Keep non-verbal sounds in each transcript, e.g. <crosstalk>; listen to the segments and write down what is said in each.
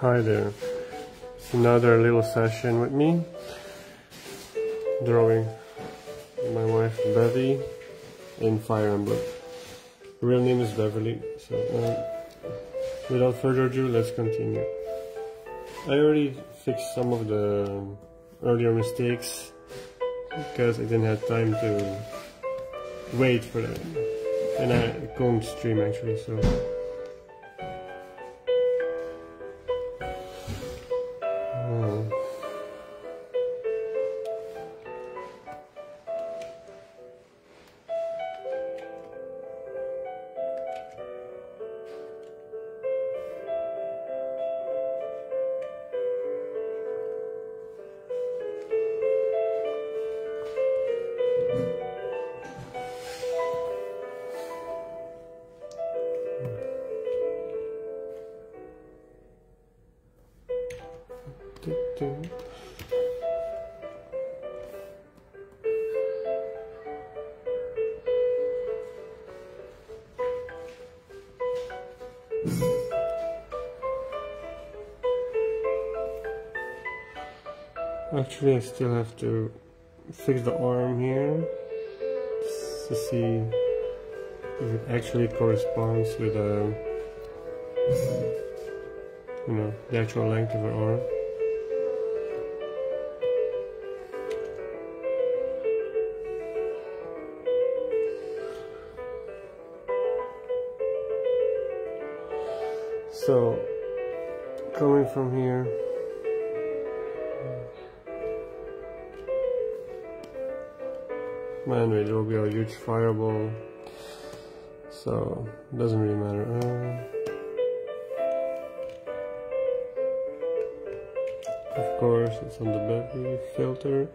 Hi there. It's another little session with me. Drawing my wife Bevy in Fire Emblem. Real name is Beverly. So um, without further ado, let's continue. I already fixed some of the earlier mistakes because I didn't have time to wait for that. And I couldn't stream actually, so Actually, I still have to fix the arm here to see if it actually corresponds with the, uh, you know, the actual length of her arm. So, coming from here, man, it will be a huge fireball, so it doesn't really matter. Uh, of course, it's on the Bevy filter.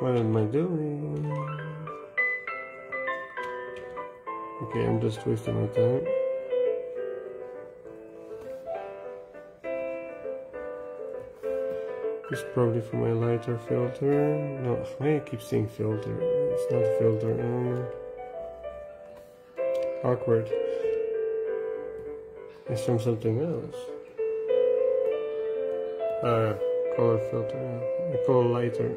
What am I doing? Okay, I'm just wasting my time. It's probably for my lighter filter. No, why I keep saying filter? It's not filter. Um, awkward. It's from something else. Uh, color filter. I color lighter.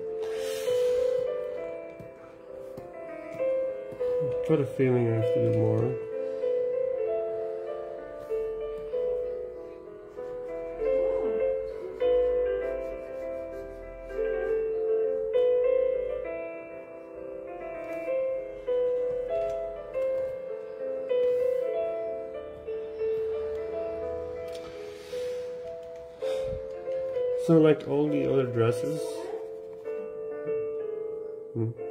Got a feeling I have to do more. So like all the other dresses, hmm.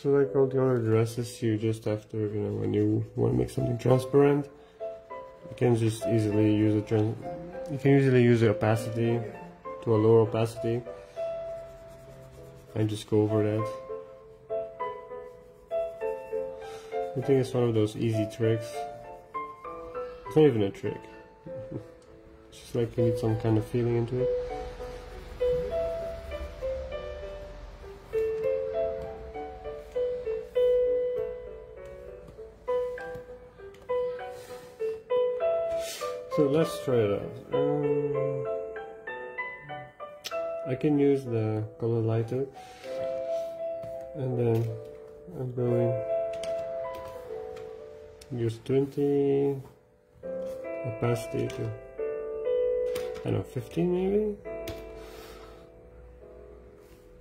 So like all the other dresses, you just have to, you know, when you want to make something transparent, you can just easily use a trans you can easily use the opacity to a lower opacity and just go over that. I think it's one of those easy tricks. It's not even a trick. <laughs> it's just like you need some kind of feeling into it. Um, I can use the color lighter. And then I'm going use 20 opacity to I don't know 15 maybe?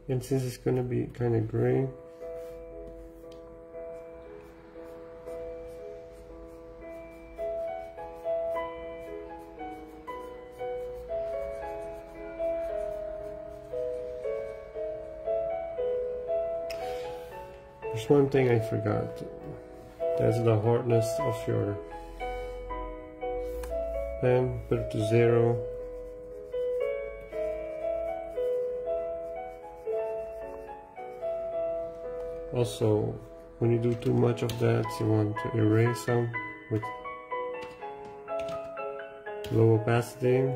And since it's gonna be kind of gray One thing I forgot. That's the hardness of your pen. Put it to zero. Also, when you do too much of that, you want to erase some with low opacity.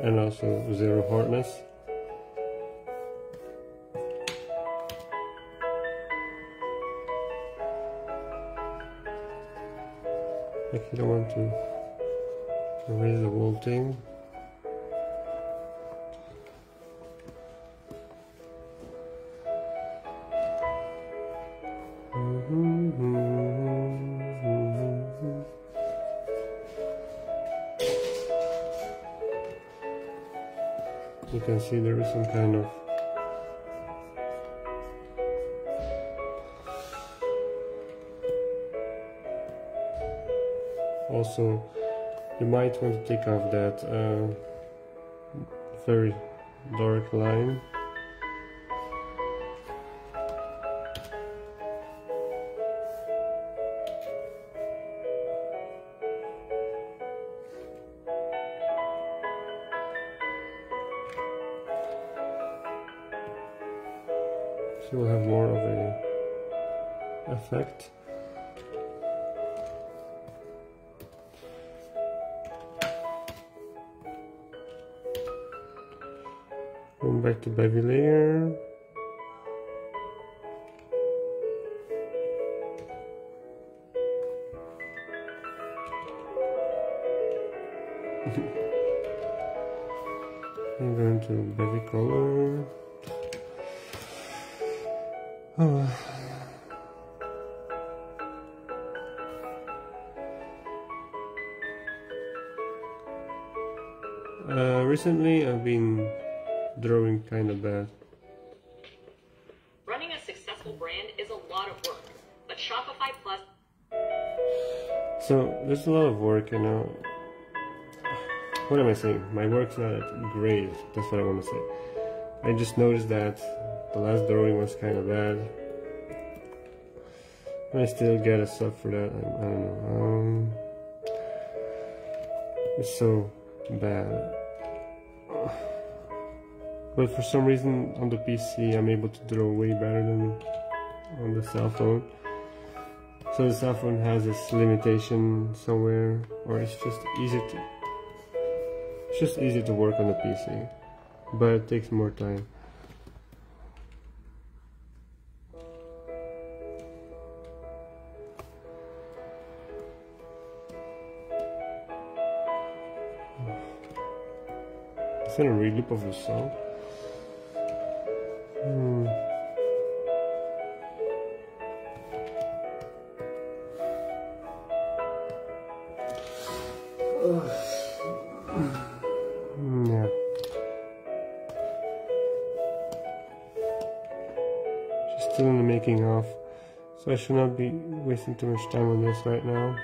and also zero hardness. Like you don't want to raise the whole thing. You can see there is some kind of also you might want to take off that uh, very dark line <laughs> I'm going to bevy color. Oh. <sighs> Uh, recently I've been drawing kind of bad. Running a successful brand is a lot of work, but Shopify Plus So there's a lot of work, you know. What am I saying? My work's not great. That's what I want to say. I just noticed that the last drawing was kind of bad. I still get a sub for that. I, I don't know. Um, it's so bad. But for some reason on the PC I'm able to draw way better than on the cell phone. So the cell phone has this limitation somewhere, or it's just easy to. It's just easy to work on the PC, but it takes more time. Is that a reloop of the song? Wasting too much time on this right now.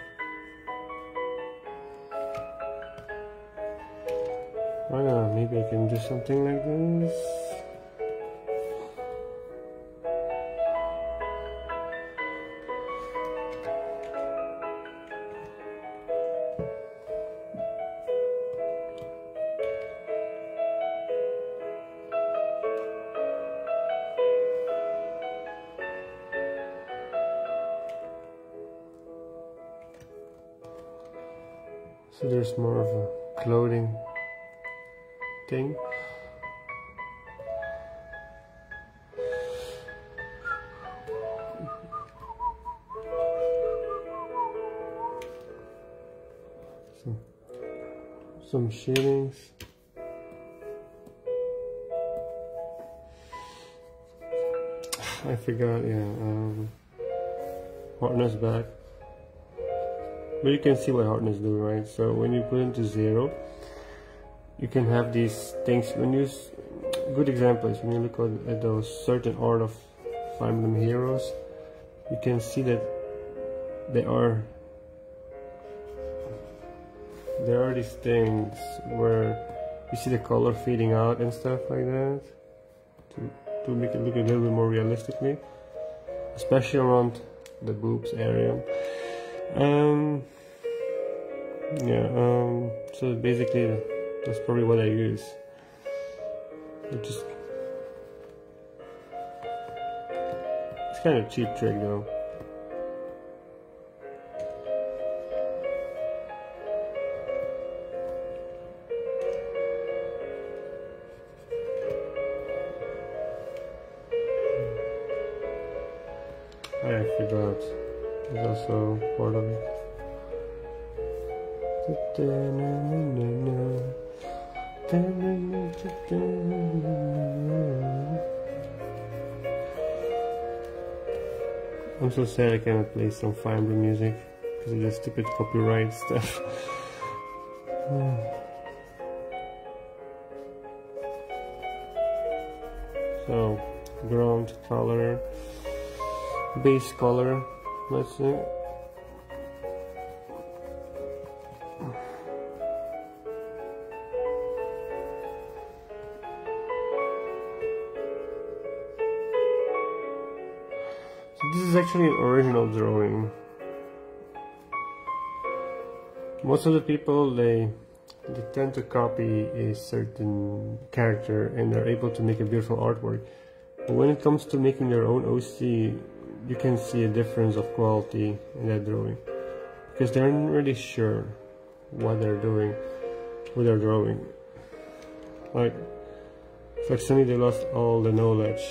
Why not? Maybe I can do something like this. So there's more of a clothing thing. Some, some shadings. I forgot, yeah. Um, hardness back. But you can see what hardness do, right? So when you put into zero, you can have these things. When you, good example is when you look at, at those certain art of Fire Emblem heroes, you can see that they are there are these things where you see the color fading out and stuff like that to to make it look a little bit more realistically, especially around the boobs area. Um, yeah, um, so basically that's probably what I use. It just it's kind of cheap trick though. I'm so sad I cannot play some Fire Emblem music because of the stupid copyright stuff. <sighs> so, ground color, base color, let's see. This is actually an original drawing. Most of the people they they tend to copy a certain character and they're able to make a beautiful artwork. But when it comes to making their own OC, you can see a difference of quality in that drawing. Because they're not really sure what they're doing with their drawing. Like, it's like suddenly they lost all the knowledge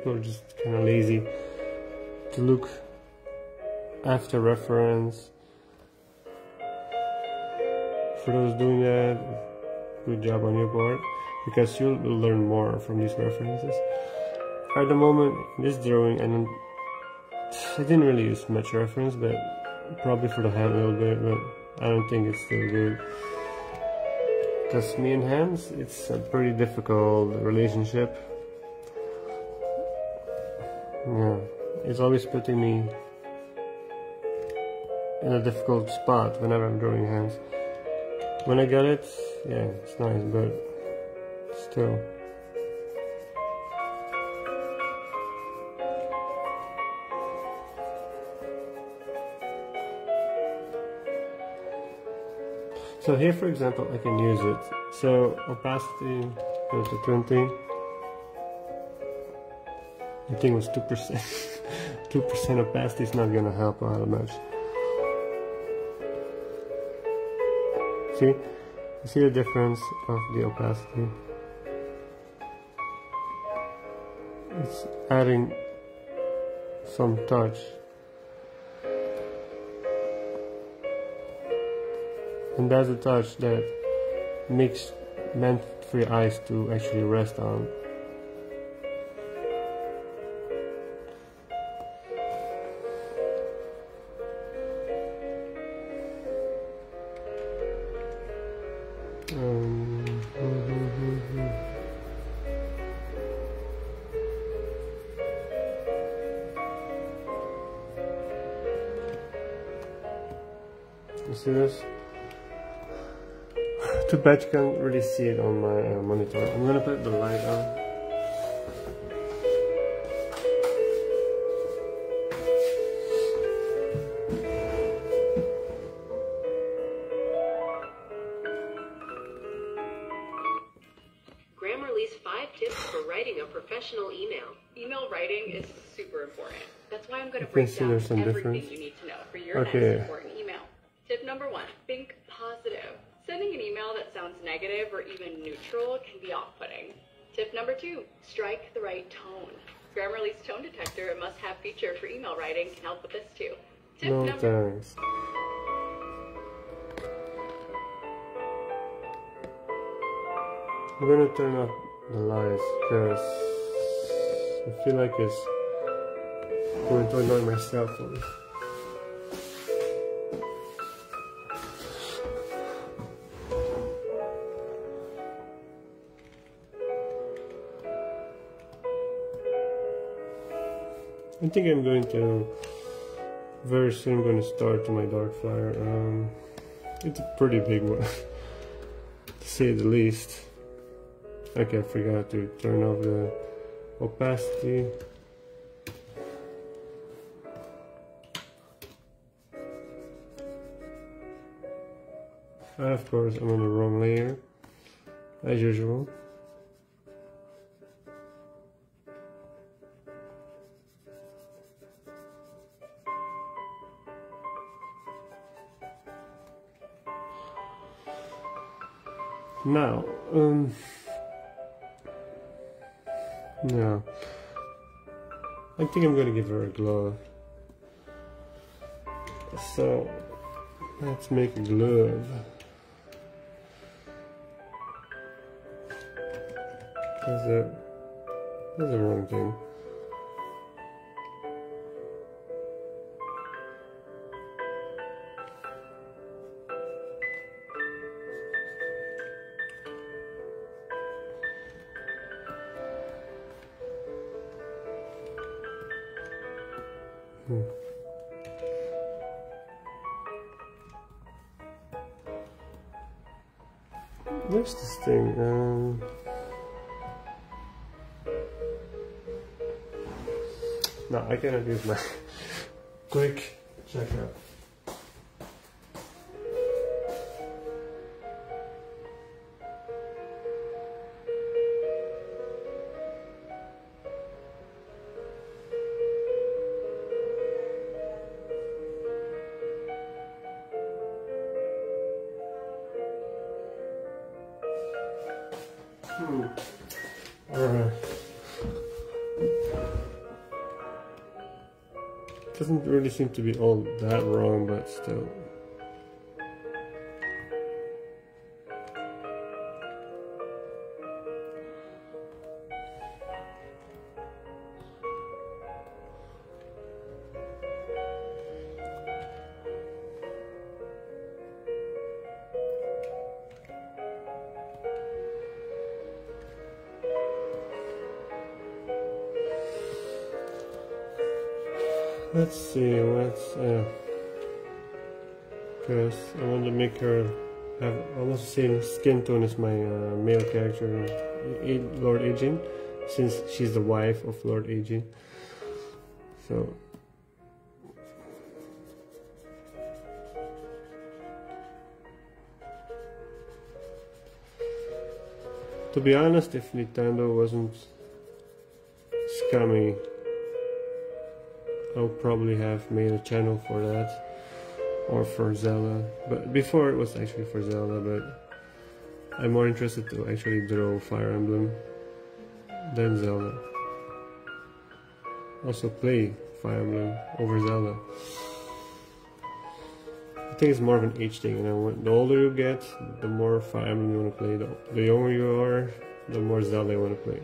people are just kind of lazy to look after reference. For those doing that, good job on your part because you'll learn more from these references. At the moment, in this drawing, I don't, I didn't really use much reference, but probably for the hand a little bit, but I don't think it's still good. Because me and hands, it's a pretty difficult relationship. Yeah, it's always putting me in a difficult spot whenever I'm drawing hands. When I get it, yeah, it's nice, but still. So here, for example, I can use it. So opacity goes to 20. I think it was 2%. 2% opacity is not gonna help out much. See? You see the difference of the opacity? It's adding some touch. and that's a touch that makes meant for your eyes to actually rest on. Too bad you can't really see it on my uh, monitor. I'm gonna put the light on. Grammarly's five tips for writing a professional email. Email writing is super important. That's why I'm going to can break see down everything difference. you need to know for your Okay. Negative or even neutral can be off-putting. Tip number two, strike the right tone. Grammarly's tone detector, a must-have feature for email writing, can help with this too. Tip No number thanks. I'm gonna turn off the lights because I feel like it's going to annoy my cell phone. I think I'm going to very soon I'm going to start my dark flyer. Um, it's a pretty big one, <laughs> to say the least. Okay, I forgot to turn off the opacity. And of course I'm on the wrong layer, as usual. Now, um, yeah, I think I'm gonna give her a glove. So, let's make a glove. That's it. That's the wrong thing. No, I cannot use my <laughs> quick checkout. Seem to be all that wrong, but still. Let's see, let's, uh, cause I want to make her have almost the same skin tone as my uh, male character, Lord Agin, since she's the wife of Lord Agin. So, to be honest, if Nintendo wasn't scummy I'll probably have made a channel for that or for Zelda. But before it was actually for Zelda but I'm more interested to actually draw Fire Emblem than Zelda. Also play Fire Emblem over Zelda. I think it's more of an age thing you know the older you get the more Fire Emblem you want to play the, the younger you are the more Zelda you want to play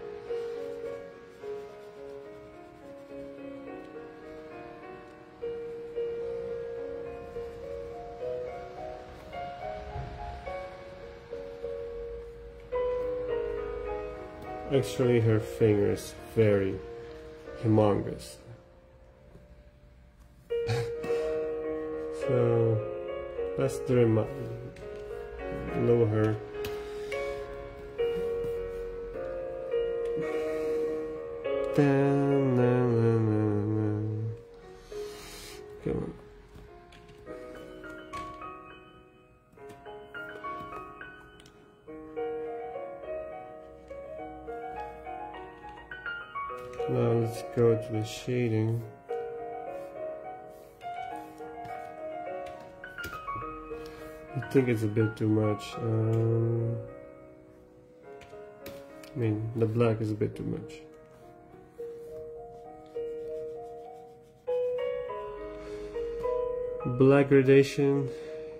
Actually, her finger is very humongous. <laughs> so, let's it lower her. Come shading. I think it's a bit too much. Um, I mean, the black is a bit too much. Black gradation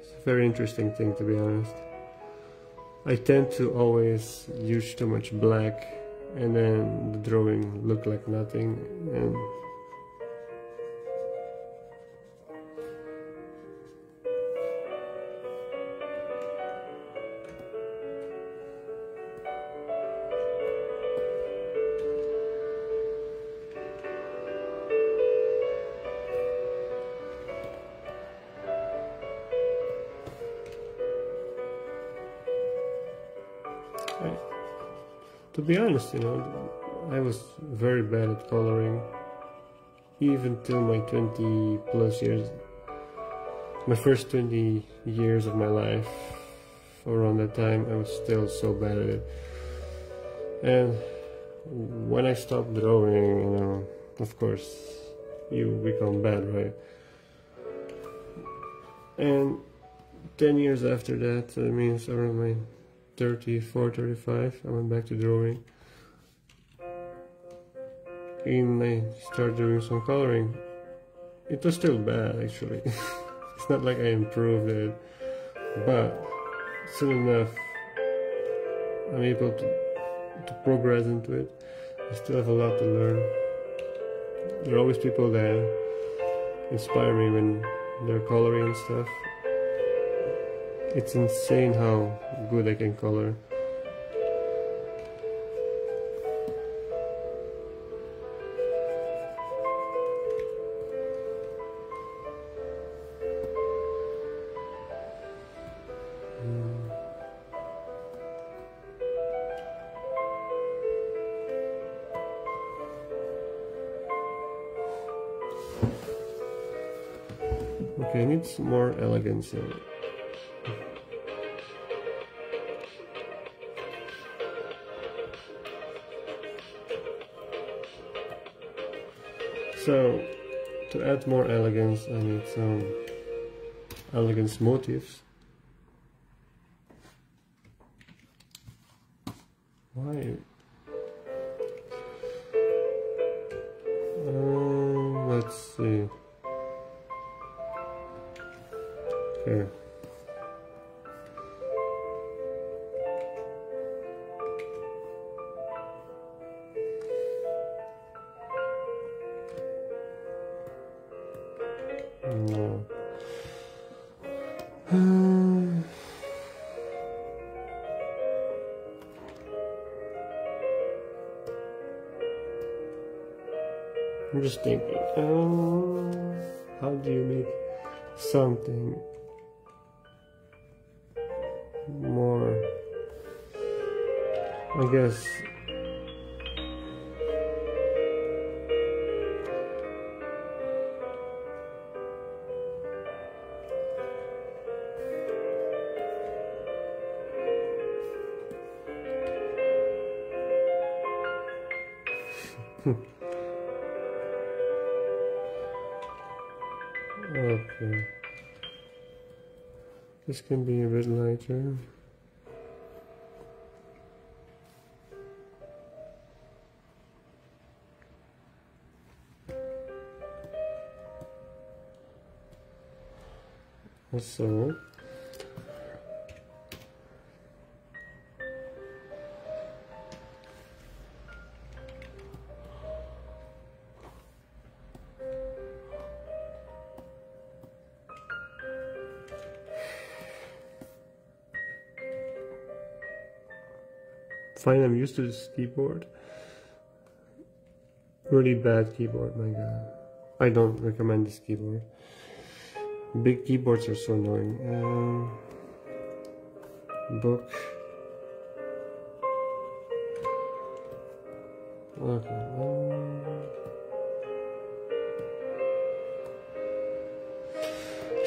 is a very interesting thing to be honest. I tend to always use too much black and then the drawing looked like nothing and be honest, you know, I was very bad at coloring, even till my 20 plus years, my first 20 years of my life. around that time, I was still so bad at it. And when I stopped drawing, you know, of course, you become bad, right? And 10 years after that, that means around my 34, 35, I went back to drawing. And I started doing some coloring. It was still bad, actually. <laughs> it's not like I improved it, but soon enough, I'm able to, to progress into it. I still have a lot to learn. There are always people that inspire me when they're coloring and stuff. It's insane how good I can color. Hmm. Okay, I need some more elegance in it. So, to add more elegance, I need some elegance motifs. Why? Um, let's see. Here. Just thinking, um, how do you make something more, I guess, <laughs> Okay. This can be a bit lighter. Also, fine, I'm used to this keyboard. Really bad keyboard, my god. I don't recommend this keyboard. Big keyboards are so annoying. Um, book. Okay. Um,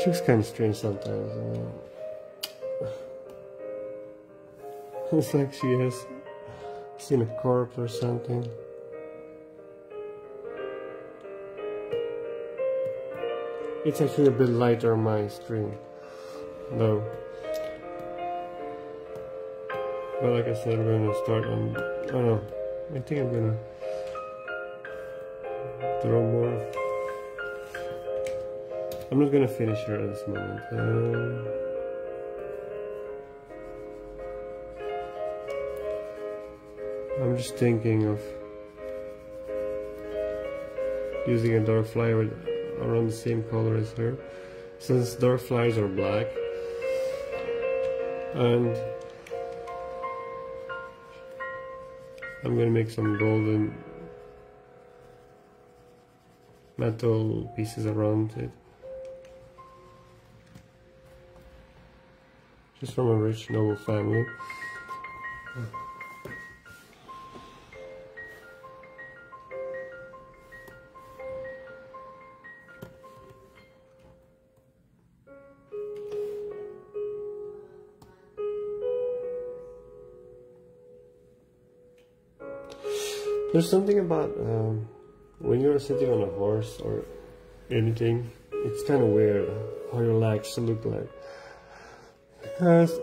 looks kind of strange sometimes. Uh, <sighs> it's like she has seen a corpse or something. It's actually a bit lighter on my screen, though. But like I said, I'm going to start on. I don't know. I think I'm gonna draw more. I'm not gonna finish her at this moment. Um, just thinking of using a dark flyer with around the same color as her. Since dark flyers are black and I'm gonna make some golden metal pieces around it. Just from a rich noble family There's something about um, when you're sitting on a horse or anything, it's kind of weird how your legs look like. Because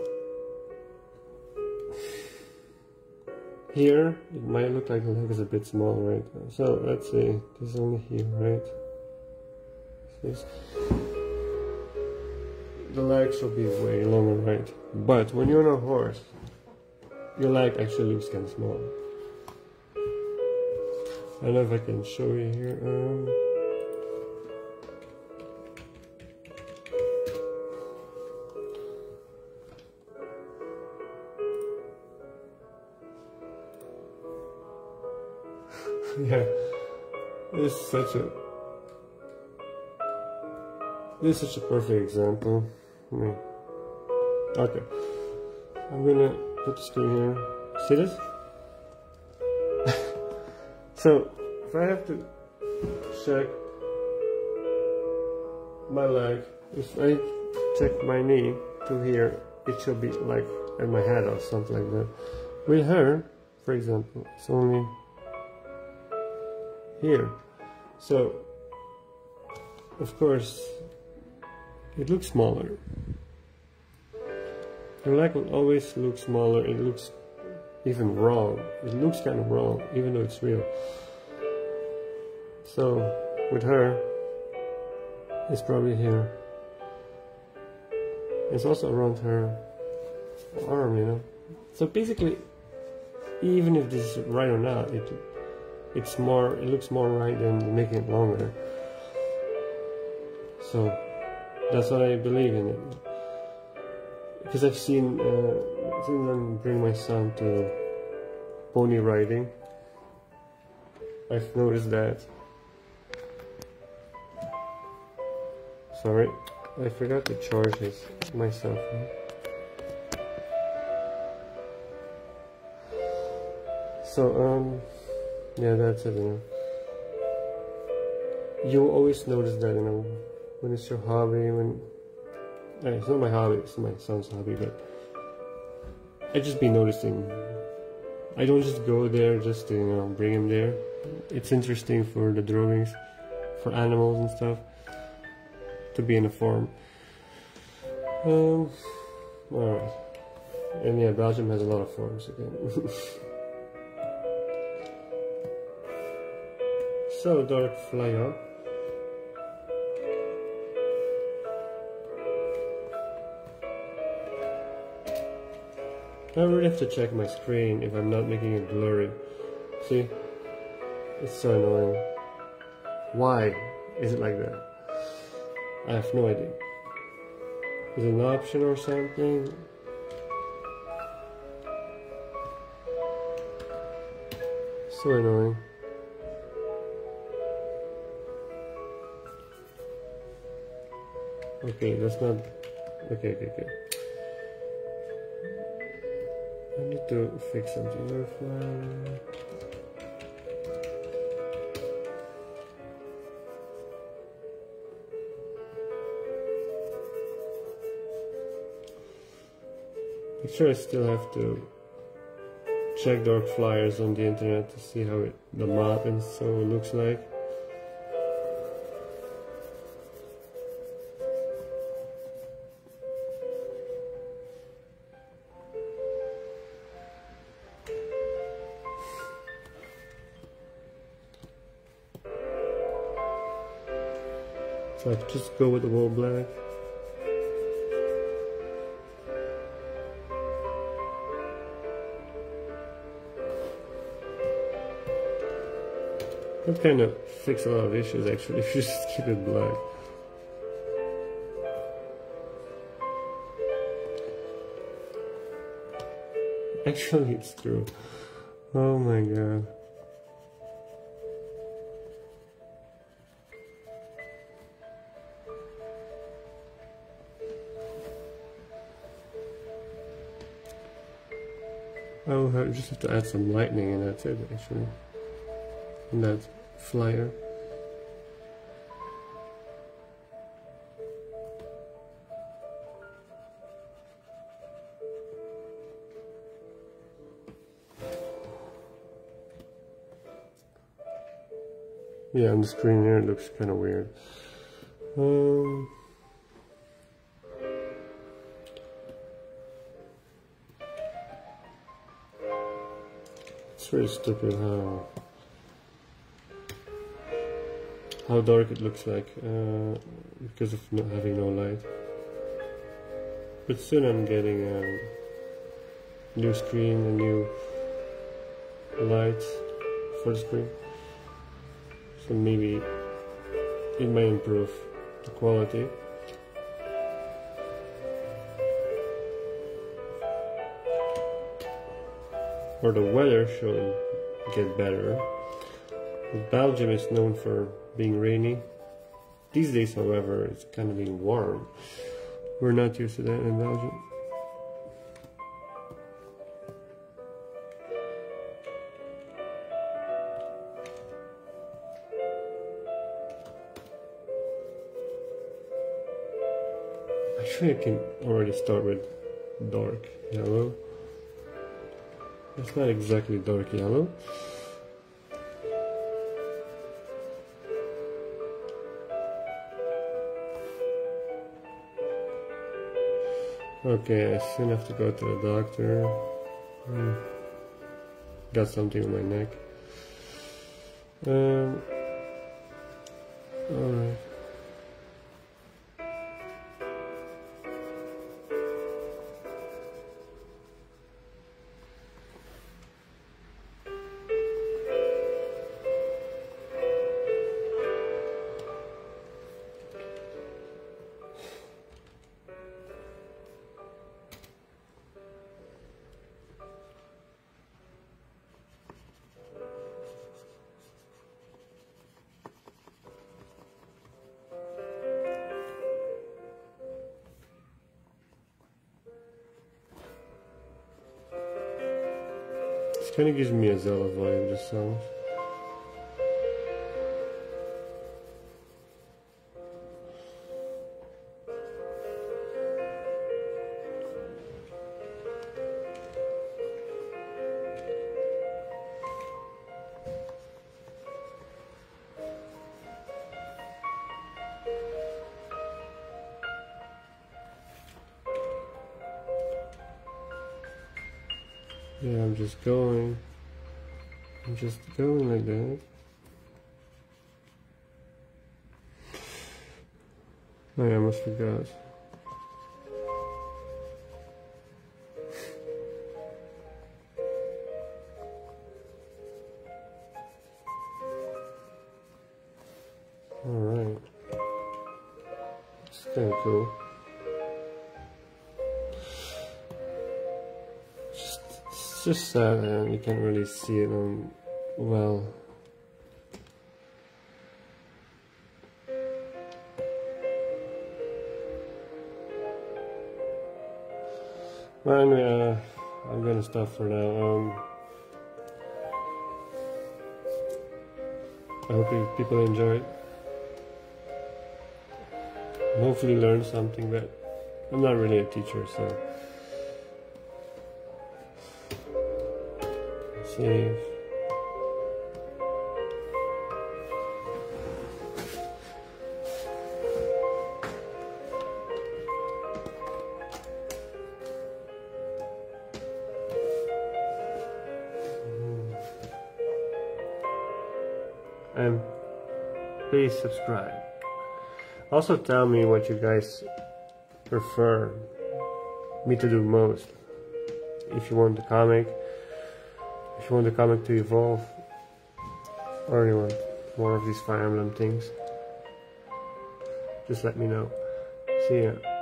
here, it might look like the leg is a bit small, right? So let's see, this is only here, right? This, the legs will be way longer, right? But when you're on a horse, your leg actually looks kind of small. I don't know if I can show you here. Um, <laughs> yeah, it's such a this is such a perfect example. Okay, I'm gonna put the screen here. See this? So if I have to check my leg, if I check my knee to here, it should be like at my head or something like that. With her, for example, it's only here. So, of course, it looks smaller. Your leg will always look smaller, it looks even wrong. It looks kind of wrong, even though it's real. So, with her, it's probably here. It's also around her arm, you know. So basically, even if this is right or not, it it's more it looks more right than making it longer so that's what I believe in it because I've seen uh, seen them bring my son to pony riding. I've noticed that. Sorry I forgot to charge this myself so um yeah, that's it, you know. You always notice that, you know, when it's your hobby, when... Eh, it's not my hobby, it's my son's hobby, but... I just be noticing. I don't just go there just to, you know, bring him there. It's interesting for the drawings, for animals and stuff, to be in a farm. Um, alright. And yeah, Belgium has a lot of farms again. <laughs> So, Dark Flyer. I really have to check my screen if I'm not making it blurry. See? It's so annoying. Why is it like that? I have no idea. Is it an option or something? So annoying. Okay, that's not... Okay, okay, okay. To fix something. Overflow. Make sure I still have to check dark flyers on the internet to see how it, the map and so looks like. So I just go with the wall black. That kind of fix a lot of issues actually <laughs> if you just keep it black. Actually it's true. Oh my god. I will have, just have to add some lightning and that's it actually. In that flyer. yeah, on the screen here it looks kind of weird. Um, it's really stupid how how dark it looks like uh, because of not having no light. But soon I'm getting a new screen, a new light for the screen. So maybe it may improve the quality. Or the weather should get better. Belgium is known for being rainy. These days, however, it's kind of being warm. We're not used to that in Belgium. Actually, I can already start with dark yellow. It's not exactly dark yellow. Okay, I soon have to go to the doctor. Hmm. Got something on my neck. Um, alright. Kind of gives me a Zelda vibe, this song. Forgot. Alright. It's kind of cool. Just, it's just sad and you can't really see it on well. Well, anyway, uh, I'm gonna stop for now. Um, I hope you, people enjoyed. And hopefully learn something, but I'm not really a teacher, so. Save. Please subscribe. Also tell me what you guys prefer me to do most. If you want the comic, if you want the comic to evolve, or you want more of these Fire Emblem things, just let me know. See ya.